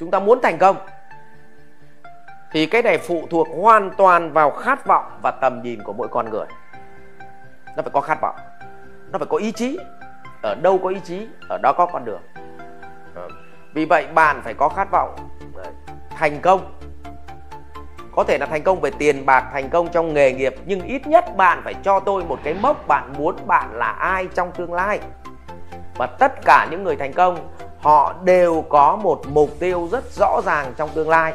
chúng ta muốn thành công. Thì cái này phụ thuộc hoàn toàn vào khát vọng và tầm nhìn của mỗi con người. Nó phải có khát vọng, nó phải có ý chí. Ở đâu có ý chí, ở đó có con đường. Ờ, vì vậy bạn phải có khát vọng ờ, thành công. Có thể là thành công về tiền bạc, thành công trong nghề nghiệp, nhưng ít nhất bạn phải cho tôi một cái mốc bạn muốn bạn là ai trong tương lai. Và tất cả những người thành công họ đều có một mục tiêu rất rõ ràng trong tương lai.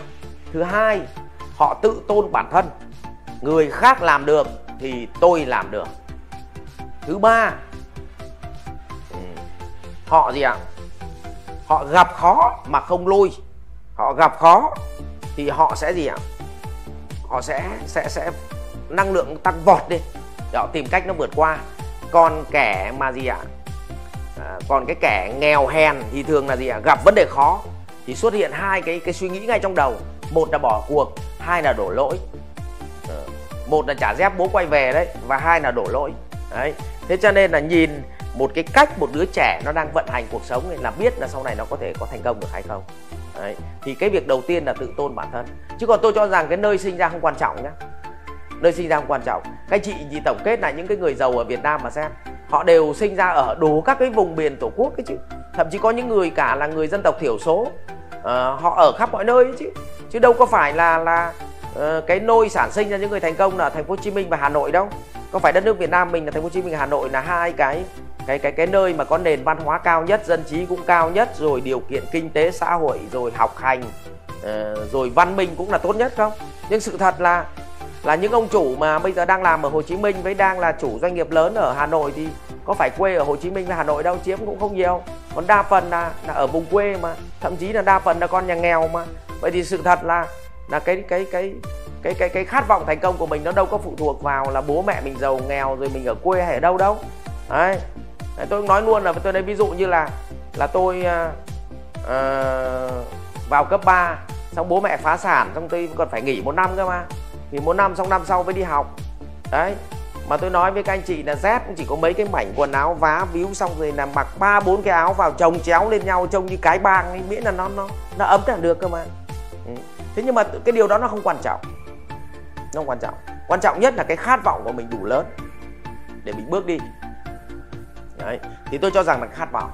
Thứ hai họ tự tôn bản thân. Người khác làm được thì tôi làm được. Thứ ba ừ, họ gì ạ? Họ gặp khó mà không lôi. Họ gặp khó thì họ sẽ gì ạ? Họ sẽ sẽ sẽ năng lượng tăng vọt đi. Để họ tìm cách nó vượt qua. Còn kẻ mà gì ạ? à, À, còn cái kẻ nghèo hèn thì thường là gì ạ? Gặp vấn đề khó. Thì xuất hiện hai cái cái suy nghĩ ngay trong đầu. Một là bỏ cuộc, hai là đổ lỗi. Ờ, một là trả dép bố quay về đấy, và hai là đổ lỗi. Đấy. Thế cho nên là nhìn một cái cách một đứa trẻ nó đang vận hành cuộc sống ấy là biết là sau này nó có thể có thành công được hay không. Đấy. Thì cái việc đầu tiên là tự tôn bản thân. Chứ còn tôi cho rằng cái nơi sinh ra không quan trọng nhé nơi sinh ra không quan trọng. Các chị chỉ tổng kết lại những cái người giàu ở Việt Nam mà xem. Họ đều sinh ra ở đủ các cái vùng miền tổ quốc cái chứ. Thậm chí có những người cả là người dân tộc thiểu số. Uh, họ ở khắp mọi nơi ấy chứ. Chứ đâu có phải là là uh, cái nôi sản sinh ra những người thành công là thành phố Hồ Chí Minh và Hà Nội đâu. Có phải đất nước Việt Nam mình là thành phố Hồ Chí Minh và Hà Nội là hai cái cái cái cái nơi mà có nền văn hóa cao nhất dân trí cũng cao nhất rồi điều kiện kinh tế xã hội rồi học hành uh, rồi văn minh cũng là tốt nhất không? Nhưng sự thật là là những ông chủ mà bây giờ đang làm ở Hồ Chí Minh với đang là chủ doanh nghiệp lớn ở Hà Nội thì có phải quê ở Hồ Chí Minh và Hà Nội đâu? Chiếm cũng không nhiều. Còn đa phần là, là ở vùng quê mà thậm chí là đa phần là con nhà nghèo mà. Vậy thì sự thật là là cái cái cái cái cái cái khát vọng thành công của mình nó đâu có phụ thuộc vào là bố mẹ mình giàu nghèo rồi mình ở quê hay ở đâu đâu. Đấy, đấy tôi nói luôn là tôi đây ví dụ như là là tôi uh, uh, vào cấp 3 xong bố mẹ phá sản xong tôi còn phải nghỉ một năm cơ mà thì một năm xong, năm sau mới đi học. Đấy, mà tôi nói với các anh chị là Z cũng chỉ có mấy cái mảnh quần áo vá víu xong rồi là mặc ba, bốn cái áo vào chồng chéo lên nhau, trông như cái bang ấy, miễn là nó nó nó ấm là được cơ mà. Ừ. thế nhưng mà cái điều đó nó không quan trọng. Nó không quan trọng. Quan trọng nhất là cái khát vọng của mình đủ lớn để mình bước đi. Đấy, thì tôi cho rằng là khát vọng.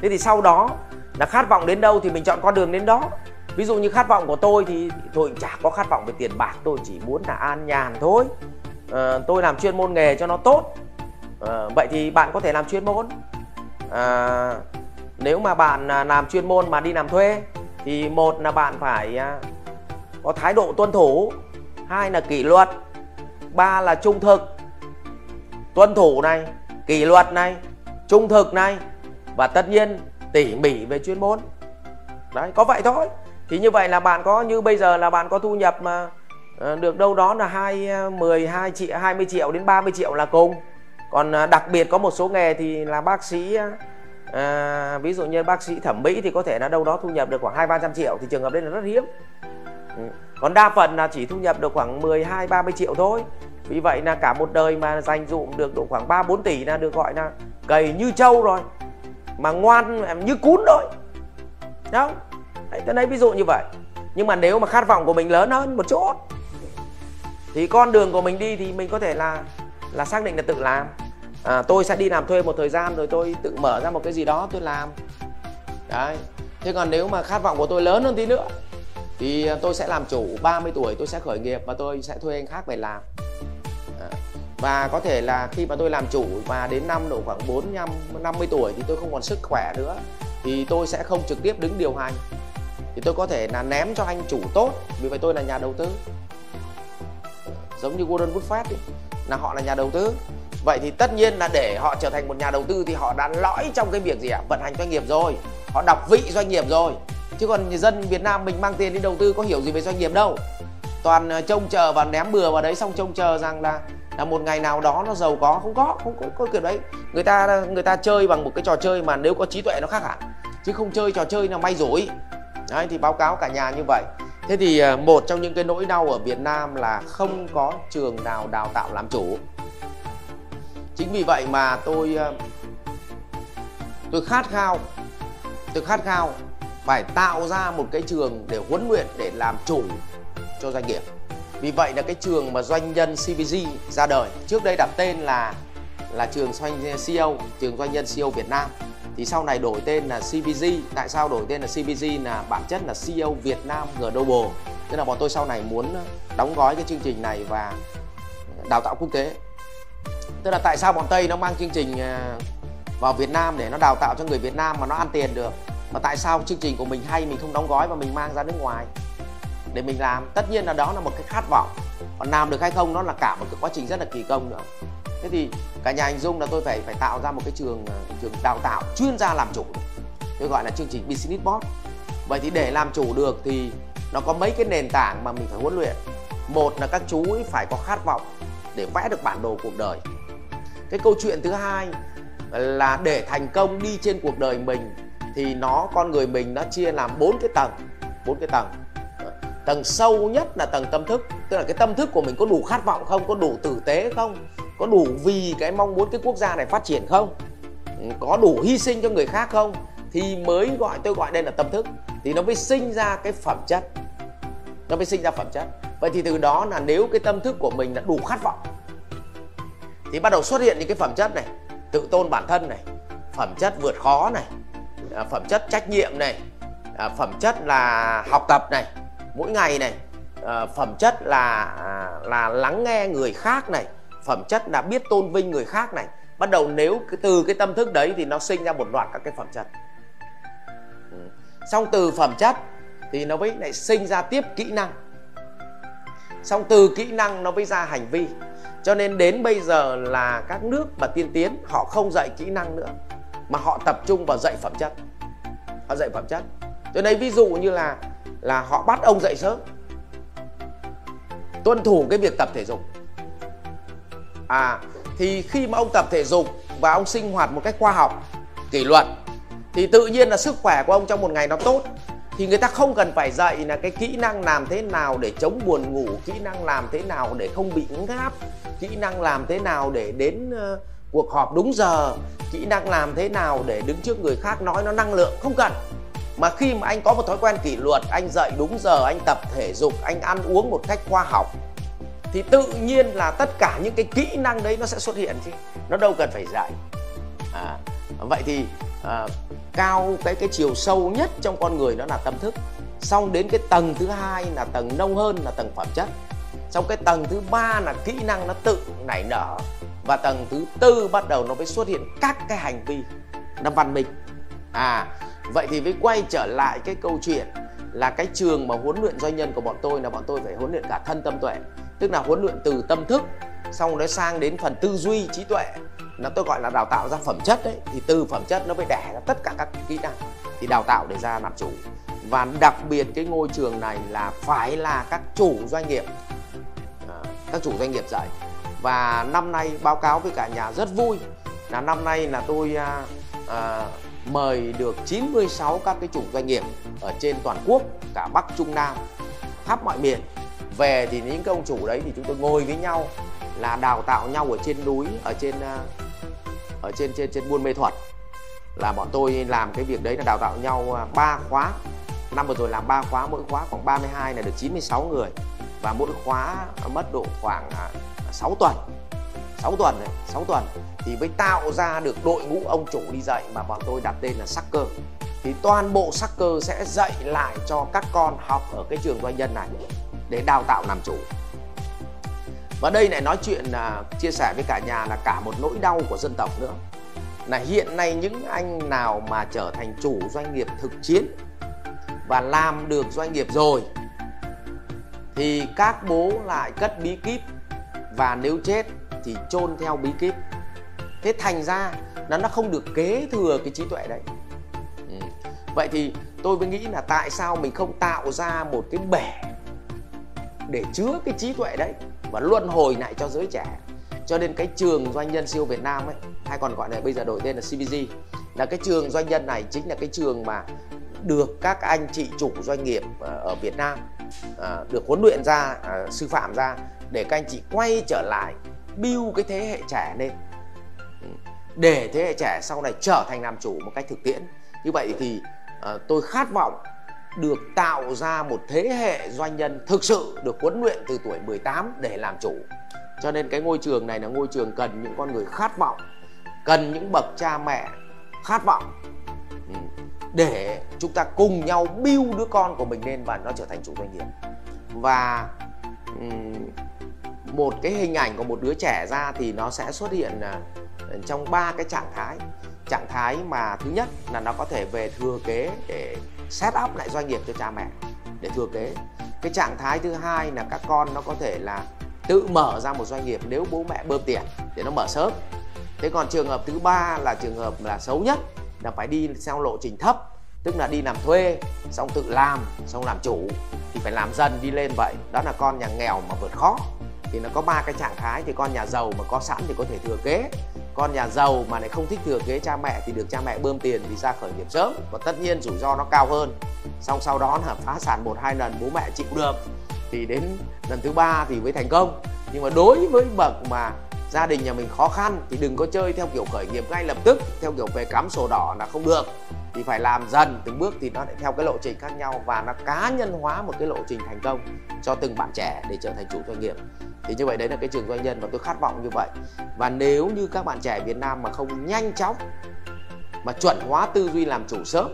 Thế thì sau đó là khát vọng đến đâu thì mình chọn con đường đến đó ví dụ như khát vọng của tôi thì tôi chả có khát vọng về tiền bạc tôi chỉ muốn là an nhàn thôi. À, tôi làm chuyên môn nghề cho nó tốt. À, vậy thì bạn có thể làm chuyên môn. À, nếu mà bạn à, làm chuyên môn mà đi làm thuê thì một là bạn phải à, có thái độ tuân thủ hai là kỷ luật ba là trung thực. Tuân thủ này kỷ luật này trung thực này và tất nhiên tỉ mỉ về chuyên môn. Đấy có vậy thôi thì như vậy là bạn có như bây giờ là bạn có thu nhập mà ờ, được đâu đó là hai ờ, mười hai triệu 20 triệu đến 30 triệu là cùng. Còn ờ, đặc biệt có một số nghề thì là bác sĩ à, ví dụ như bác sĩ thẩm mỹ thì có thể là đâu đó thu nhập được khoảng hai ba trăm triệu thì trường hợp đây là rất hiếm. Ừ. còn đa phần là chỉ thu nhập được khoảng 12 30 triệu thôi. Vì vậy là cả một đời mà dành dụm được độ khoảng 3 4 tỷ là được gọi là cầy như trâu rồi mà ngoan như cún thôi. Đúng không Đấy, tôi lấy ví dụ như vậy. Nhưng mà nếu mà khát vọng của mình lớn hơn một chút thì con đường của mình đi thì mình có thể là là xác định là tự làm. À, tôi sẽ đi làm thuê một thời gian rồi tôi tự mở ra một cái gì đó tôi làm. Đấy. Thế còn nếu mà khát vọng của tôi lớn hơn tí nữa thì tôi sẽ làm chủ 30 tuổi tôi sẽ khởi nghiệp và tôi sẽ thuê anh khác về làm. À, và có thể là khi mà tôi làm chủ và đến năm độ khoảng 45 50 tuổi thì tôi không còn sức khỏe nữa thì tôi sẽ không trực tiếp đứng điều hành thì tôi có thể là ném cho anh chủ tốt vì vậy tôi là nhà đầu tư. Giống như Warren Buffett ấy, là họ là nhà đầu tư. Vậy thì tất nhiên là để họ trở thành một nhà đầu tư thì họ đã lõi trong cái việc gì ạ? Vận hành doanh nghiệp rồi họ đọc vị doanh nghiệp rồi. Chứ còn dân Việt Nam mình mang tiền đi đầu tư có hiểu gì về doanh nghiệp đâu. Toàn ờ, trông chờ và ném bừa vào đấy xong trông chờ rằng là là một ngày nào đó nó giàu có. Không có không có, có kiểu đấy. Người ta người ta chơi bằng một cái trò chơi mà nếu có trí tuệ nó khác hẳn. Chứ không chơi trò chơi là may rủi. Đấy, thì báo cáo cả nhà như vậy. Thế thì à, một trong những cái nỗi đau ở Việt Nam là không có trường nào đào tạo làm chủ. Chính vì vậy mà tôi à, tôi khát khao tôi khát khao phải tạo ra một cái trường để huấn luyện để làm chủ cho doanh nghiệp. Vì vậy là cái trường mà doanh nhân CVG ra đời trước đây đặt tên là là trường doanh CEO trường doanh nhân CEO Việt Nam thì sau này đổi tên là CBG tại sao đổi tên là CBG là bản chất là CEO Việt Nam Global. Tức là bọn tôi sau này muốn ờ, đóng gói cái chương trình này và đào tạo quốc tế. Tức là tại sao bọn Tây nó mang chương trình ờ, vào Việt Nam để nó đào tạo cho người Việt Nam mà nó ăn tiền được? Mà tại sao chương trình của mình hay, mình không đóng gói và mình mang ra nước ngoài để mình làm? Tất nhiên là đó là một cái khát vọng. Còn làm được hay không, nó là cả một cái quá trình rất là kỳ công nữa thế thì cả nhà hình dung là tôi phải phải tạo ra một cái trường à, trường đào tạo chuyên gia làm chủ. Tôi gọi là chương trình business boss vậy thì để làm chủ được thì nó có mấy cái nền tảng mà mình phải huấn luyện. Một là các chú ấy phải có khát vọng để vẽ được bản đồ cuộc đời. Cái câu chuyện thứ hai là để thành công đi trên cuộc đời mình thì nó, con người mình nó chia làm bốn cái tầng, bốn cái tầng. Tầng sâu nhất là tầng tâm thức, tức là cái tâm thức của mình có đủ khát vọng không, có đủ tử tế không? Có đủ vì cái mong muốn cái quốc gia này phát triển không? Ừ, có đủ hy sinh cho người khác không? Thì mới gọi, tôi gọi đây là tâm thức. Thì nó mới sinh ra cái phẩm chất. Nó mới sinh ra phẩm chất. Vậy thì từ đó là nếu cái tâm thức của mình đã đủ khát vọng, thì bắt đầu xuất hiện những cái phẩm chất này, tự tôn bản thân này, phẩm chất vượt khó này à, phẩm chất trách nhiệm này à, phẩm chất là học tập này, mỗi ngày này à, phẩm chất là là lắng nghe người khác này phẩm chất là biết tôn vinh người khác này. Bắt đầu nếu từ cái tâm thức đấy thì nó sinh ra một loạt các cái phẩm chất. Ừ. Xong từ phẩm chất thì nó mới lại sinh ra tiếp kỹ năng. Xong từ kỹ năng nó mới ra hành vi. Cho nên đến bây giờ là các nước mà tiên tiến, họ không dạy kỹ năng nữa, mà họ tập trung vào dạy phẩm chất. Họ dạy phẩm chất. Cho nên ví dụ như là là họ bắt ông dậy sớm. Tuân thủ cái việc tập thể dục à thì khi mà ông tập thể dục và ông sinh hoạt một cách khoa học kỷ luật thì tự nhiên là sức khỏe của ông trong một ngày nó tốt. Thì người ta không cần phải dạy là cái kỹ năng làm thế nào để chống buồn ngủ kỹ năng làm thế nào để không bị ngáp kỹ năng làm thế nào để đến uh, cuộc họp đúng giờ kỹ năng làm thế nào để đứng trước người khác nói nó năng lượng. Không cần. Mà khi mà anh có một thói quen kỷ luật anh dậy đúng giờ anh tập thể dục anh ăn uống một cách khoa học thì tự nhiên là tất cả những cái kỹ năng đấy nó sẽ xuất hiện chứ. Nó đâu cần phải dạy. À, vậy thì à, cao cái cái chiều sâu nhất trong con người nó là tâm thức. Xong đến cái tầng thứ hai là tầng nông hơn là tầng phẩm chất. Xong cái tầng thứ ba là kỹ năng nó tự nảy nở. Và tầng thứ tư bắt đầu nó mới xuất hiện các cái hành vi nó văn minh. À vậy thì mới quay trở lại cái câu chuyện là cái trường mà huấn luyện doanh nhân của bọn tôi là bọn tôi phải huấn luyện cả thân tâm tuệ tức là huấn luyện từ tâm thức xong nó sang đến phần tư duy trí tuệ. Nó tôi gọi là đào tạo ra phẩm chất đấy thì từ phẩm chất nó mới đẻ ra tất cả các kỹ năng. Thì đào tạo để ra làm chủ. Và đặc biệt cái ngôi trường này là phải là các chủ doanh nghiệp. À, các chủ doanh nghiệp dạy. Và năm nay báo cáo với cả nhà rất vui là năm nay là tôi à, à, mời được 96 các cái chủ doanh nghiệp ở trên toàn quốc cả Bắc Trung Nam khắp mọi miền về thì những cái ông chủ đấy thì chúng tôi ngồi với nhau là đào tạo nhau ở trên núi, ở trên à, ở trên trên trên buôn mê thuật. Là bọn tôi làm cái việc đấy là đào tạo nhau à, 3 khóa. Năm vừa rồi làm 3 khóa, mỗi khóa khoảng 32 là được 96 người. Và mỗi khóa mất độ khoảng à, 6 tuần. 6 tuần đấy 6 tuần. Thì mới tạo ra được đội ngũ ông chủ đi dạy mà bọn tôi đặt tên là sắc cơ thì toàn bộ sắc cơ sẽ dạy lại cho các con học ở cái trường doanh nhân này để đào tạo làm chủ. Và đây lại nói chuyện là chia sẻ với cả nhà là cả một nỗi đau của dân tộc nữa. Là hiện nay những anh nào mà trở thành chủ doanh nghiệp thực chiến và làm được doanh nghiệp rồi, thì các bố lại cất bí kíp và nếu chết thì chôn theo bí kíp. Thế thành ra nó nó không được kế thừa cái trí tuệ đấy. Ừ. vậy thì tôi mới nghĩ là tại sao mình không tạo ra một cái bể để chứa cái trí tuệ đấy và luân hồi lại cho giới trẻ. Cho nên cái trường doanh nhân siêu Việt Nam ấy, hay còn gọi là bây giờ đổi tên là CBG là cái trường doanh nhân này chính là cái trường mà được các anh chị chủ doanh nghiệp ờ, ở Việt Nam ờ, được huấn luyện ra ờ, sư phạm ra để các anh chị quay trở lại, build cái thế hệ trẻ lên. Để thế hệ trẻ sau này trở thành làm chủ một cách thực tiễn. Như vậy thì tôi khát vọng được tạo ra một thế hệ doanh nhân thực sự được huấn luyện từ tuổi 18 để làm chủ. Cho nên cái ngôi trường này là ngôi trường cần những con người khát vọng, cần những bậc cha mẹ khát vọng. Ừ. Để chúng ta cùng nhau build đứa con của mình lên và nó trở thành chủ doanh nghiệp. Và ừ, một cái hình ảnh của một đứa trẻ ra thì nó sẽ xuất hiện à, trong ba cái trạng thái. Trạng thái mà thứ nhất là nó có thể về thừa kế để set up lại doanh nghiệp cho cha mẹ. Để thừa kế. Cái trạng thái thứ hai là các con nó có thể là tự mở ra một doanh nghiệp nếu bố mẹ bơm tiền để nó mở sớm. Thế còn trường hợp thứ ba là trường hợp là xấu nhất, là phải đi theo lộ trình thấp, tức là đi làm thuê, xong tự làm, xong làm chủ, thì phải làm dần đi lên vậy. Đó là con nhà nghèo mà vượt khó. Thì nó có ba cái trạng thái, thì con nhà giàu mà có sẵn thì có thể thừa kế con nhà giàu mà lại không thích thừa kế cha mẹ thì được cha mẹ bơm tiền thì ra khởi nghiệp sớm. Và tất nhiên rủi ro nó cao hơn. Xong sau đó là phá sản một hai lần, bố mẹ chịu được. Thì đến lần thứ ba thì mới thành công. Nhưng mà đối với bậc mà gia đình nhà mình khó khăn thì đừng có chơi theo kiểu khởi nghiệp ngay lập tức, theo kiểu về cắm sổ đỏ là không được. Thì phải làm dần, từng bước thì nó lại theo cái lộ trình khác nhau và nó cá nhân hóa một cái lộ trình thành công cho từng bạn trẻ để trở thành chủ doanh nghiệp thì như vậy đấy là cái trường doanh nhân và tôi khát vọng như vậy. Và nếu như các bạn trẻ Việt Nam mà không nhanh chóng mà chuẩn hóa tư duy làm chủ sớm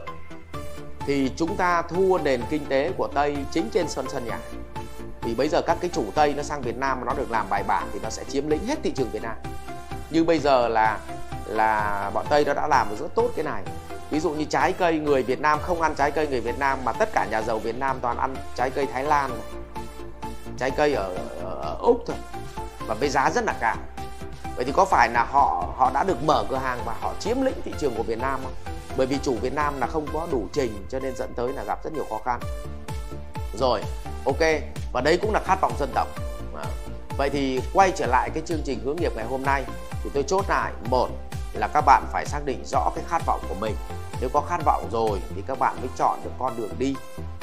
thì chúng ta thua nền kinh tế của Tây chính trên sân sân nhà. Vì bây giờ các cái chủ Tây nó sang Việt Nam mà nó được làm bài bản thì nó sẽ chiếm lĩnh hết thị trường Việt Nam. Như bây giờ là là bọn Tây nó đã làm được rất tốt cái này. Ví dụ như trái cây người Việt Nam không ăn trái cây người Việt Nam mà tất cả nhà giàu Việt Nam toàn ăn trái cây Thái Lan trái cây ở, ở Úc thôi và với giá rất là cao. Vậy thì có phải là họ họ đã được mở cửa hàng và họ chiếm lĩnh thị trường của Việt Nam không? Bởi vì chủ Việt Nam là không có đủ trình cho nên dẫn tới là gặp rất nhiều khó khăn. Rồi, ok. Và đấy cũng là khát vọng dân tộc. Vậy thì quay trở lại cái chương trình hướng nghiệp ngày hôm nay thì tôi chốt lại. Một là các bạn phải xác định rõ cái khát vọng của mình. Nếu có khát vọng rồi thì các bạn mới chọn được con đường đi.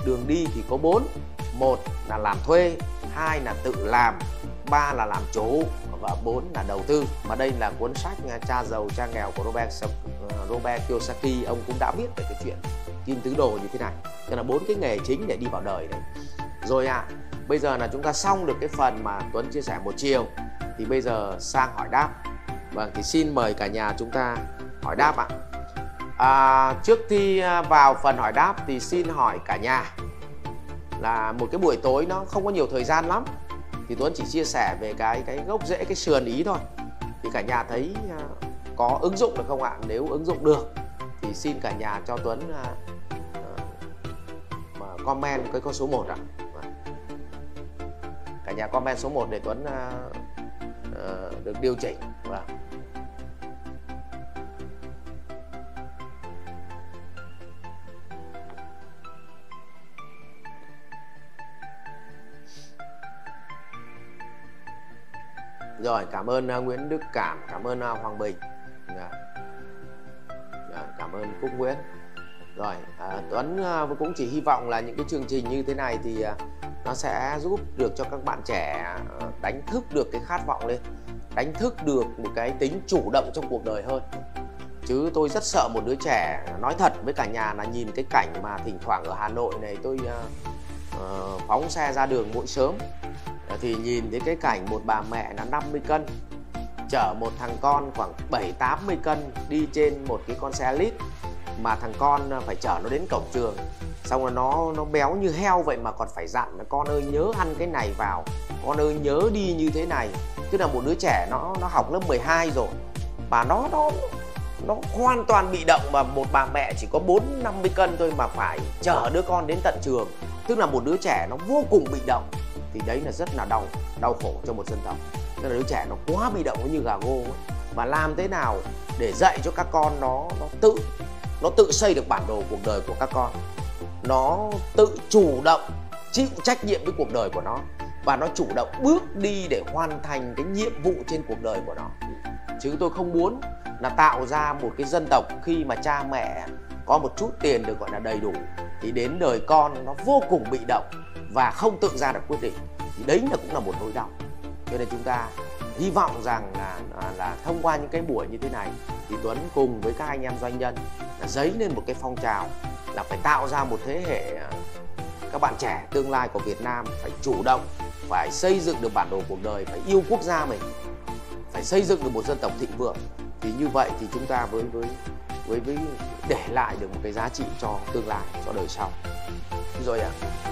Đường đi thì có bốn. Một là làm thuê hai là tự làm ba là làm chủ và bốn là đầu tư. Mà đây là cuốn sách à, cha giàu cha nghèo của Robert ờ, Robert Kiyosaki. Ông cũng đã viết về cái chuyện kim tứ đồ như thế này. Cho là bốn cái nghề chính để đi vào đời đấy rồi à bây giờ là chúng ta xong được cái phần mà Tuấn chia sẻ một chiều. Thì bây giờ sang hỏi đáp. Vâng thì xin mời cả nhà chúng ta hỏi đáp ạ. À, trước khi à, vào phần hỏi đáp thì xin hỏi cả nhà là một cái buổi tối nó không có nhiều thời gian lắm. Thì Tuấn chỉ chia sẻ về cái cái gốc rễ cái sườn ý thôi. Thì cả nhà thấy à, có ứng dụng được không ạ? Nếu ứng dụng được thì xin cả nhà cho Tuấn à, à, comment cái con số 1 ạ. À. cả nhà comment số 1 để Tuấn uh, được điều chỉnh. Vâng. Rồi cảm ơn uh, Nguyễn Đức Cảm cảm ơn uh, Hoàng Bình. Yeah. Cảm ơn Phúc Nguyễn. Rồi à, Tuấn à, cũng chỉ hy vọng là những cái chương trình như thế này thì nó sẽ giúp được cho các bạn trẻ đánh thức được cái khát vọng lên đánh thức được một cái tính chủ động trong cuộc đời hơn. Chứ tôi rất sợ một đứa trẻ nói thật với cả nhà là nhìn cái cảnh mà thỉnh thoảng ở Hà Nội này tôi uh, uh, phóng xe ra đường mỗi sớm thì nhìn thấy cái cảnh một bà mẹ là 50 cân, chở một thằng con khoảng 7 80 cân đi trên một cái con xe lít mà thằng con à, phải chở nó đến cổng trường. Xong rồi nó nó béo như heo vậy mà còn phải dặn là, con ơi, nhớ ăn cái này vào, con ơi, nhớ đi như thế này. Tức là một đứa trẻ nó nó học lớp 12 rồi và nó nó nó hoàn toàn bị động mà một bà mẹ chỉ có 4 50 cân thôi mà phải chở đứa con đến tận trường. Tức là một đứa trẻ nó vô cùng bị động thì đấy là rất là đau đau khổ cho một dân tộc. Tức là đứa trẻ nó quá bị động như gà gô ấy. và làm thế nào để dạy cho các con nó nó tự nó tự xây được bản đồ cuộc đời của các con? Nó tự chủ động chịu trách nhiệm với cuộc đời của nó và nó chủ động bước đi để hoàn thành cái nhiệm vụ trên cuộc đời của nó. Chứ tôi không muốn là tạo ra một cái dân tộc khi mà cha mẹ có một chút tiền được gọi là đầy đủ thì đến đời con nó vô cùng bị động và không tự ra được quyết định. Thì đấy là cũng là một nỗi đau. Cho nên chúng ta hy vọng rằng là à, là thông qua những cái buổi như thế này thì Tuấn cùng với các anh em doanh nhân là dấy lên một cái phong trào là phải tạo ra một thế hệ à, các bạn trẻ tương lai của Việt Nam phải chủ động, phải xây dựng được bản đồ cuộc đời, phải yêu quốc gia mình, phải xây dựng được một dân tộc thịnh vượng. Thì như vậy thì chúng ta với với với, với để lại được một cái giá trị cho tương lai cho đời sau. Rồi ạ. à,